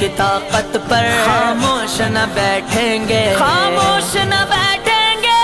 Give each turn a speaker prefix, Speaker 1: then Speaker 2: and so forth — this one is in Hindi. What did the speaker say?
Speaker 1: की ताकत पर खामोश न बैठेंगे। खामोश न बैठेंगे।